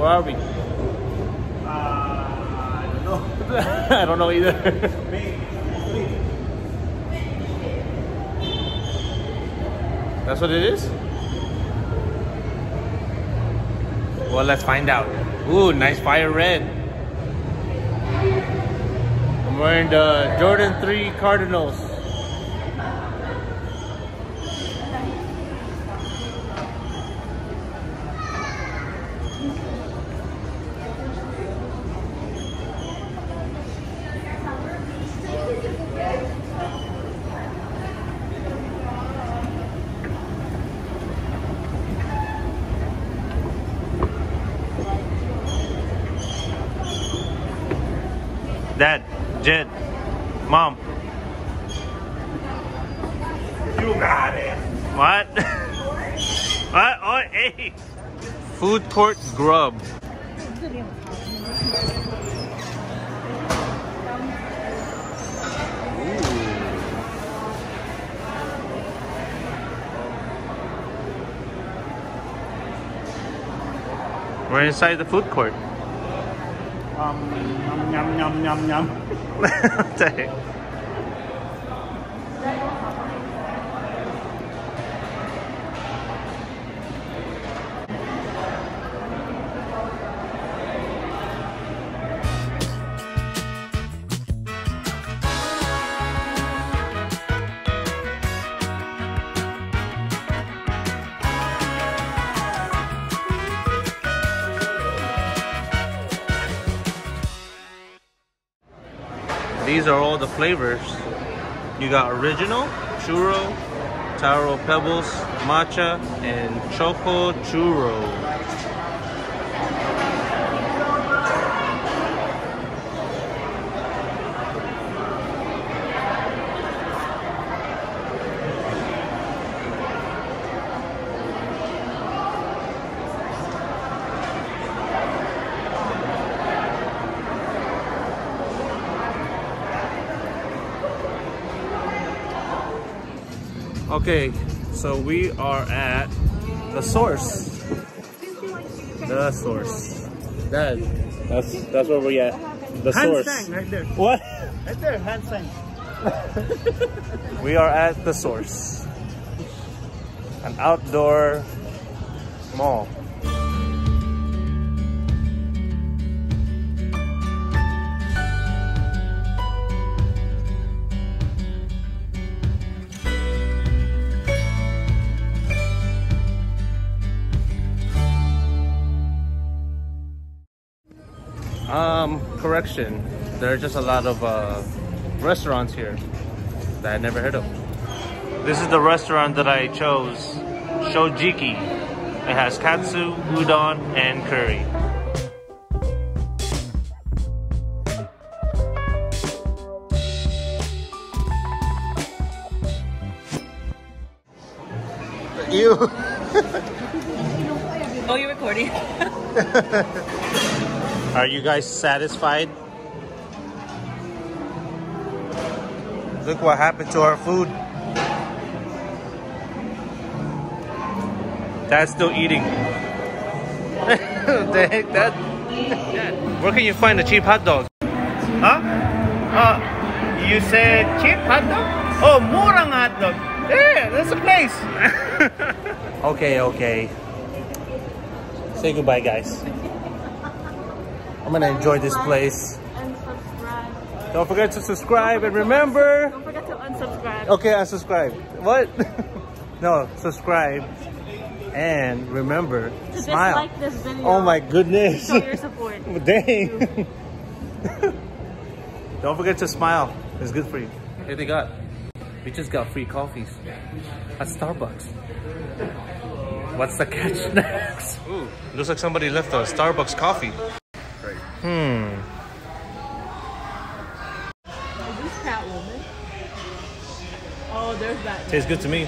Where are we? Uh, I don't know. I don't know either. That's what it is? Well, let's find out. Ooh, nice fire red. I'm wearing the Jordan 3 Cardinals. Dad, Jed, Mom. You got it. What? what? Oh, hey. Food court grub. We're inside the food court. Um, yum, yum, yum, yum. what These are all the flavors. You got original, churro, taro pebbles, matcha, and choco churro. Okay, so we are at the source. The source. Dad, that's that's where we at. The source. Handstand, right there. What? Right there, handstand. We are at the source. An outdoor mall. Um, correction. There are just a lot of uh, restaurants here that I never heard of. This is the restaurant that I chose, Shojiki. It has katsu, udon, and curry. Ew. Oh, you're recording. Are you guys satisfied? Look what happened to our food. Dad's still eating. the heck? Dad, where can you find a cheap hot dog? Huh? Uh, you said cheap hot dog? Oh, murang hot dog. Yeah, that's the place. Okay, okay. Say goodbye, guys. I'm gonna enjoy this place. Don't forget to subscribe and remember. Don't forget to unsubscribe. Okay, unsubscribe. What? no, subscribe and remember, To smile. dislike this video. Oh my goodness. Show your support. Dang. Don't forget to smile. It's good for you. Here they got. We just got free coffees at Starbucks. What's the catch next? Ooh, looks like somebody left a Starbucks coffee. Hmm. Is this Catwoman? Oh, there's that. Tastes good to me.